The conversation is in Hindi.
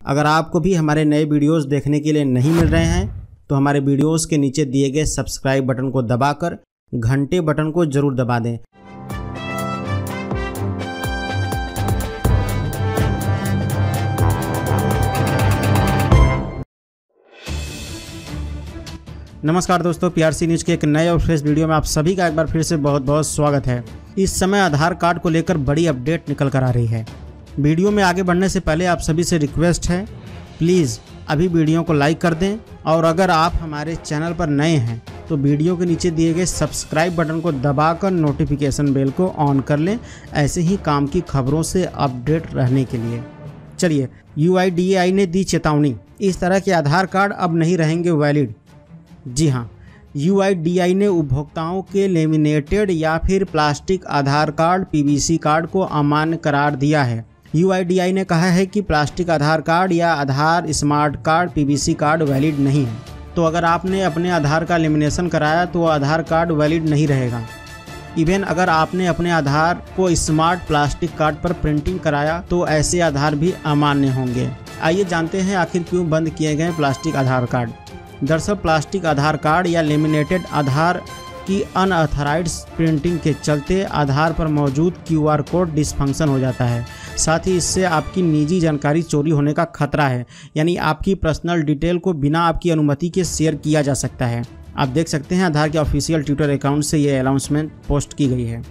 अगर आपको भी हमारे नए वीडियोस देखने के लिए नहीं मिल रहे हैं तो हमारे वीडियोस के नीचे दिए गए सब्सक्राइब बटन को दबाकर घंटे बटन को ज़रूर दबा दें। नमस्कार दोस्तों, पीआरसी न्यूज़ के एक नए और फ्रेश वीडियो में आप सभी का एक बार फिर से बहुत बहुत स्वागत है। इस समय आधार कार्ड को लेकर बड़ी अपडेट निकल कर आ रही है। वीडियो में आगे बढ़ने से पहले आप सभी से रिक्वेस्ट है प्लीज़ अभी वीडियो को लाइक कर दें और अगर आप हमारे चैनल पर नए हैं तो वीडियो के नीचे दिए गए सब्सक्राइब बटन को दबाकर नोटिफिकेशन बेल को ऑन कर लें, ऐसे ही काम की खबरों से अपडेट रहने के लिए। चलिए यू ने दी चेतावनी। इस तरह के आधार कार्ड अब नहीं रहेंगे वैलिड जी हाँ यू ने उपभोक्ताओं के लेमिनेटेड या फिर plastic Aadhaar card PVC card को अमान्य करार दिया है। यू ने कहा है कि प्लास्टिक आधार कार्ड या Aadhaar smart card PVC card valid नहीं है। तो अगर आपने अपने आधार का लेमिनेशन कराया तो आधार कार्ड वैलिड नहीं रहेगा। इवन अगर आपने अपने आधार को स्मार्ट प्लास्टिक कार्ड पर प्रिंटिंग कराया तो ऐसे आधार भी अमान्य होंगे। आइए जानते हैं आखिर क्यों बंद किए गए प्लास्टिक आधार कार्ड। दरअसल प्लास्टिक आधार कार्ड या लेमिनेटेड आधार की अनऑथराइज प्रिंटिंग के चलते आधार पर मौजूद क्यूआर कोड डिसफंक्शन हो जाता है। साथ ही इससे आपकी निजी जानकारी चोरी होने का खतरा है, यानी आपकी पर्सनल डिटेल को बिना आपकी अनुमति के शेयर किया जा सकता है। आप देख सकते हैं आधार के ऑफिशियल ट्विटर अकाउंट से ये अनाउंसमेंट पोस्ट की गई है।